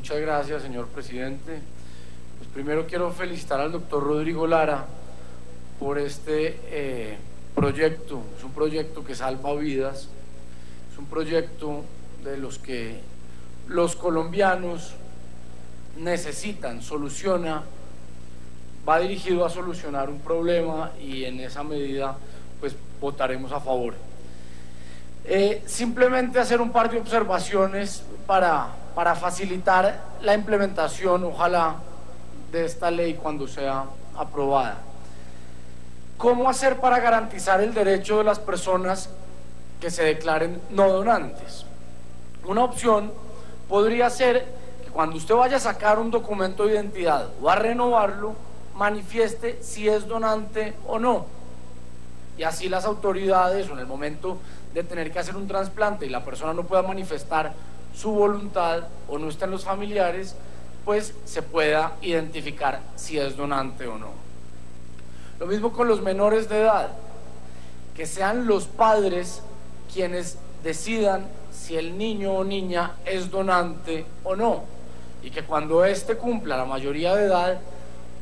muchas gracias, señor presidente. Pues primero quiero felicitar al doctor Rodrigo Lara por este eh, proyecto. Es un proyecto que salva vidas, es un proyecto de los que los colombianos necesitan, soluciona, va dirigido a solucionar un problema y en esa medida pues votaremos a favor. Eh, simplemente hacer un par de observaciones para, para facilitar la implementación, ojalá, de esta ley cuando sea aprobada. ¿Cómo hacer para garantizar el derecho de las personas que se declaren no donantes? Una opción podría ser que cuando usted vaya a sacar un documento de identidad o a renovarlo, manifieste si es donante o no. Y así las autoridades, en el momento de tener que hacer un trasplante y la persona no pueda manifestar su voluntad o no estén los familiares, pues se pueda identificar si es donante o no. Lo mismo con los menores de edad, que sean los padres quienes decidan si el niño o niña es donante o no, y que cuando éste cumpla la mayoría de edad,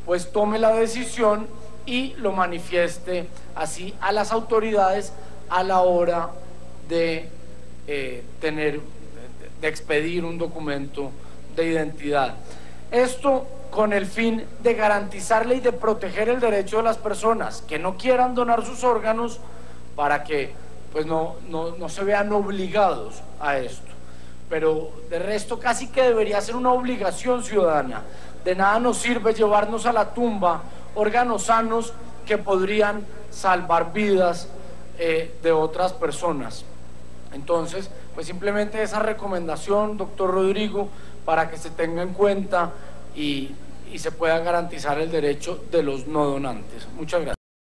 pues tome la decisión y lo manifieste así a las autoridades a la hora de eh, tener, de expedir un documento de identidad. Esto con el fin de garantizarle y de proteger el derecho de las personas que no quieran donar sus órganos para que pues no, no, no se vean obligados a esto. Pero de resto casi que debería ser una obligación ciudadana. De nada nos sirve llevarnos a la tumba órganos sanos que podrían salvar vidas eh, de otras personas. Entonces, pues simplemente esa recomendación, doctor Rodrigo, para que se tenga en cuenta y, y se pueda garantizar el derecho de los no donantes. Muchas gracias.